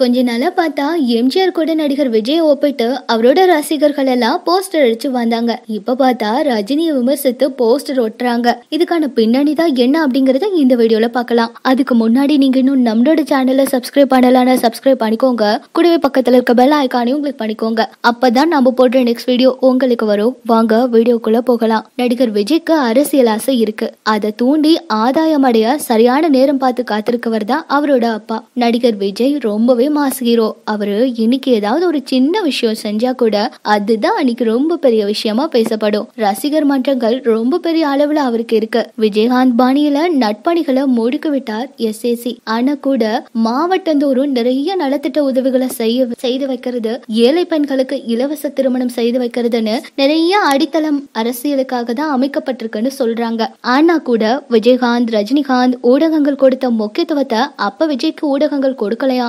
கொஞ்ச நாளா பார்த்தா எம்ஜிஆர் கூட நடிகர் விஜய் ஒப்பிட்டு அவரோட ரசிகர்கள் எல்லாம் போஸ்டர் அடிச்சு வந்தாங்க. இப்ப பார்த்தா ரஜினியை விமர்சித்து போஸ்டர் ஒட்டுறாங்க. இதுக்கான பின்னணி தான் என்ன அப்படிங்கறத இந்த வீடியோல பார்க்கலாம். அதுக்கு முன்னாடி நீங்க இன்னும் நம்மளோட சேனலை சப்ஸ்கிரைப் பண்ணலாம்னா சப்ஸ்கிரைப் பண்ணிக்கோங்க. கூடவே பக்கத்துல இருக்க பெல் ஐக்கானையும் கிளிக் பண்ணிக்கோங்க. அப்பதான் நம்ம போடுற நெக்ஸ்ட் வீடியோ உங்களுக்கு வரும். வாங்க வீடியோக்குள்ள போகலாம். நடிகர் விஜய்க்கு அரசியல் ஆசை இருக்கு. அதை தூண்டி ஆதாயம் அடைய சரியான நேரம் பார்த்து காத்திருக்கவர் தான் அவரோட அப்பா. நடிகர் விஜய் ரொம்பவே மாஸ் ஹீரோ அவரு இன்னைக்கு ஏதாவது ஒரு சின்ன விஷயம் செஞ்சா கூட அதுதான் அன்னைக்கு ரொம்ப பெரிய விஷயமா பேசப்படும். ரசிகர் மன்றங்கள் ரொம்ப பெரிய அளவுல அவருக்கு இருக்கு. விஜயகாந்த் பாணியில நட்பணிகளை முடுக்கி விட்டார் எஸ் ஏசி ஆனா கூட மாவட்டந்தோறும் நிறைய நலத்திட்ட உதவிகளை செய்ய செய்து வைக்கிறது ஏழை பெண்களுக்கு இலவச திருமணம் செய்து வைக்கிறதுன்னு நிறைய அடித்தளம் அரசியலுக்காக தான் அமைக்கப்பட்டிருக்குன்னு சொல்றாங்க. ஆனா கூட விஜயகாந்த் ரஜினிகாந்த் ஊடகங்கள் கொடுத்த முக்கியத்துவத்தை அப்ப விஜய்க்கு ஊடகங்கள் கொடுக்கலையா?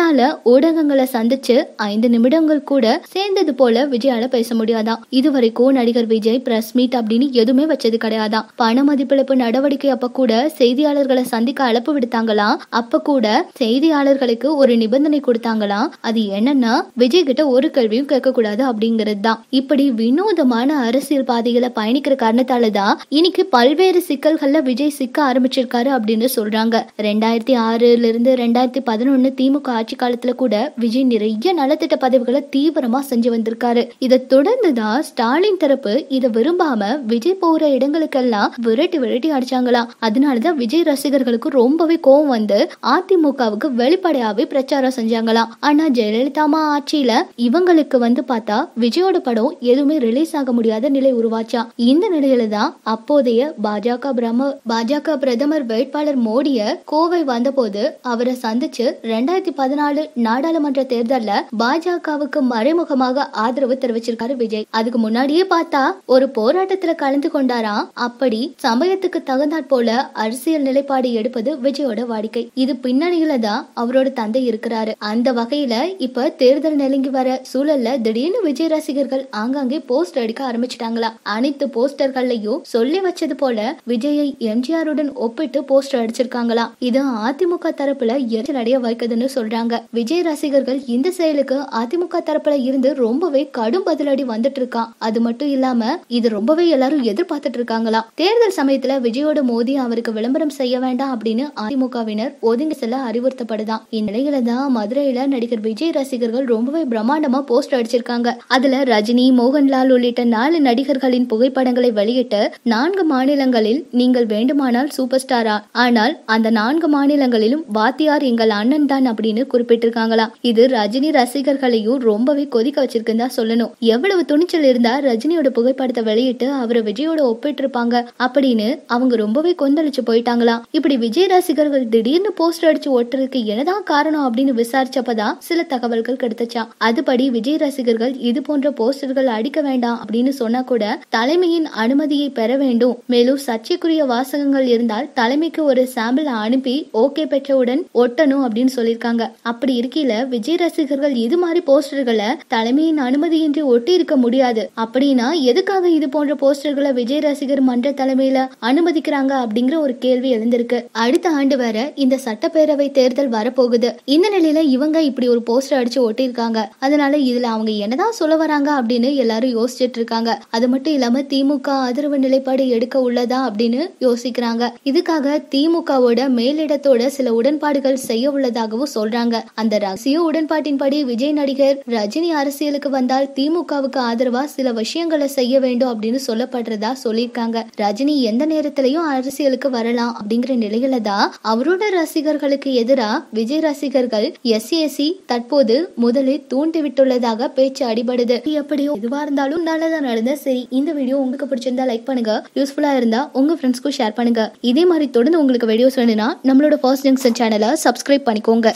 இதனால ஊடகங்களை சந்திச்சு ஐந்து நிமிடங்கள் கூட சேர்ந்தது போல விஜயால பேச முடியாதாம் இதுவரைக்கும் நடிகர் விஜய் பிரஸ் மீட் அப்படின்னு எதுவுமே வச்சது கிடையாதான் பண மதிப்பிழப்பு நடவடிக்கை அப்ப கூட செய்தியாளர்களை சந்திக்க அழைப்பு விடுத்தாங்களாம் அப்ப கூட செய்தியாளர்களுக்கு ஒரு நிபந்தனை கொடுத்தாங்களாம் அது என்னன்னா விஜய் கிட்ட ஒரு கேள்வியும் கேட்க கூடாது அப்படிங்கிறது தான் இப்படி வினோதமான அரசியல் பாதைகளை பயணிக்கிற காரணத்தால தான் இன்னைக்கு பல்வேறு சிக்கல்கள்ல விஜய் சிக்க ஆரம்பிச்சிருக்காரு அப்படின்னு சொல்றாங்க. ரெண்டாயிரத்தி ஆறுல இருந்து ரெண்டாயிரத்தி பதினொன்னு திமுக ஆட்சி காலத்துல கூட விஜய் நிறைய நலத்திட்ட பதவிகளை தீவிரமா செஞ்சு வந்திருக்காரு. இதை தொடர்ந்து தான் ஸ்டாலின் தரப்பு இதை விரும்பாம விஜய் போற இடங்களுக்கெல்லாம் விரட்டி விரட்டி அடிச்சாங்களாம். அதனாலதான் விஜய் ரசிகர்களுக்கு ரொம்பவே கோவம் வந்து அதிமுகவுக்கு வெளிப்படையாவே பிரச்சாரம் செஞ்சாங்களாம். ஆனா ஜெயலலிதா ஆட்சியில இவங்களுக்கு வந்து பார்த்தா விஜயோட படம் எதுவுமே ரிலீஸ் ஆக முடியாத நிலை உருவாச்சா இந்த நிலையில தான் அப்போதைய பாஜக பிரம பாஜக பிரதமர் வேட்பாளர் மோடிய கோவை வந்தபோது அவரை சந்திச்சு ரெண்டாயிரத்தி பதினாலு நாடாளுமன்ற தேர்தல்ல பாஜகவுக்கு மறைமுகமாக ஆதரவு தெரிவிச்சிருக்காரு விஜய். அதுக்கு முன்னாடியே பார்த்தா ஒரு போராட்டத்துல கலந்து கொண்டாராம் அப்படி சமயத்துக்கு தகுந்தாற் போல அரசியல் நிலைப்பாடு எடுப்பது விஜயோட வாடிக்கை. இது பின்னணியில தான் அவரோட தந்தை இருக்கிறாரு. அந்த வகையில இப்ப தேர்தல் நெருங்கி வர சூழல்ல திடீர்னு விஜய் ரசிகர்கள் ஆங்காங்கே போஸ்ட் அடிக்க ஆரம்பிச்சிட்டாங்களா? அனைத்து போஸ்டர்கள்லயும் சொல்லி வச்சது போல விஜயை எம்ஜிஆருடன் ஒப்பிட்டு போஸ்டர் அடிச்சிருக்காங்களாம் இது அதிமுக தரப்புல எரிச்சல் அடைய வைக்குதுன்னு சொல்றாங்க. விஜய் ரசிகர்கள் இந்த செயலுக்கு அதிமுக தரப்புல இருந்து ரொம்பவே கடும் பதிலடி வந்துட்டு இருக்கான் அது மட்டும் இல்லாம இது ரொம்பவே எல்லாரும் எதிர்பார்த்துட்டு இருக்காங்களாம் தேர்தல் சமயத்துல விஜயோட மோதி அவருக்கு விளம்பரம் செய்ய வேண்டாம் அப்படின்னு அதிமுகவினர் ஒதுங்கி செல்ல அறிவுறுத்தப்படுதான் இந்நிலையில தான் மதுரையில நடிகர் விஜய் ரசிகர்கள் ரொம்பவே பிரம்மாண்டமா போஸ்டர் அடிச்சிருக்காங்க. அதுல ரஜினி மோகன்லால் உள்ளிட்ட நாலு நடிகர்களின் புகைப்படங்களை வெளியிட்டு நான்கு மாநிலங்களில் நீங்கள் வேண்டுமானால் சூப்பர் ஸ்டாரா? ஆனால் அந்த நான்கு மாநிலங்களிலும் வாத்தியார் எங்கள் அண்ணன் தான் அப்படின்னு குறிப்பிட்டிருக்காங்களா? இது ரஜினி ரசிகர்களையும் ரொம்பவே கொதிக்க வச்சிருக்குன்னு தான் சொல்லணும். எவ்வளவு துணிச்சல் இருந்தா ரஜினியோட புகைப்படத்தை வெளியிட்டு அவரை விஜயோட ஒப்பிட்டிருப்பாங்க அப்படின்னு அவங்க ரொம்பவே கொந்தளிச்சு போயிட்டாங்களா? இப்படி விஜய் ரசிகர்கள் திடீர்னு போஸ்டர் அடிச்சு ஒட்டுறதுக்கு என்னதான் காரணம் அப்படின்னு விசாரிச்சப்பதான் சில தகவல்கள் கிடைச்சா அதுபடி விஜய் ரசிகர்கள் இது போன்ற போஸ்டர்கள் அடிக்க வேண்டாம் அப்படின்னு சொன்னா கூட தலைமையின் அனுமதியை பெற வேண்டும். மேலும் சர்ச்சைக்குரிய வாசகங்கள் இருந்தால் தலைமைக்கு ஒரு சாம்பிள் அனுப்பி ஓகே பெற்றவுடன் ஒட்டணும் அப்படின்னு சொல்லியிருக்காங்க. அப்படி இருக்கையில விஜய் ரசிகர்கள் இது மாதிரி போஸ்டர்களை தலைமையின் அனுமதியின்றி ஒட்டி இருக்க முடியாது. அப்படின்னா எதுக்காக இது போன்ற போஸ்டர்களை விஜய் ரசிகர் மன்ற தலைமையில அனுமதிக்கிறாங்க அப்படிங்கிற ஒரு கேள்வி எழுந்திருக்கு. அடுத்த ஆண்டு வர இந்த சட்டப்பேரவை தேர்தல் வரப்போகுது. இந்த நிலையில இவங்க இப்படி ஒரு போஸ்டர் அடிச்சு ஒட்டியிருக்காங்க. அதனால இதுல அவங்க என்னதான் சொல்ல வராங்க அப்படின்னு எல்லாரும் யோசிச்சுட்டு இருக்காங்க. அது மட்டும் இல்லாம திமுக ஆதரவு நிலைப்பாடு எடுக்க உள்ளதா அப்படின்னு யோசிக்கிறாங்க. இதுக்காக திமுகவோட மேலிடத்தோட சில உடன்பாடுகள் செய்ய உள்ளதாகவும் சொல்றாங்க. அந்த ரகசிய உடன்பாட்டின்படி விஜய் நடிகர் ரஜினி அரசியலுக்கு வந்தால் திமுகவுக்கு ஆதரவா சில விஷயங்களை செய்ய வேண்டும் அப்படின்னு சொல்லப்படுறதா சொல்லியிருக்காங்க. ரஜினி எந்த நேரத்திலையும் அரசியலுக்கு வரலாம் அப்படிங்கிற நிலையில தான் அவரோட ரசிகர்களுக்கு எதிராக விஜய் ரசிகர்கள் எஸ்ஏசி தற்போது முதலில் தூண்டி விட்டுள்ளதாக பேச்சு அடிபடுது. எப்படியோ எதுவா இருந்தாலும் நல்லதா நடந்தா சரி. இந்த வீடியோ உங்களுக்கு பிடிச்சிருந்தா லைக் பண்ணுங்க. யூஸ்ஃபுல்லா இருந்தா உங்க ஃப்ரெண்ட்ஸ்க்கும் ஷேர் பண்ணுங்க. இதே மாதிரி தொடர்ந்து உங்களுக்கு வீடியோஸ் வேணும்னா நம்மளோட ஃபர்ஸ்ட் ஜங்ஷன் சேனலை சப்ஸ்கிரைப் பண்ணிக்கோங்க.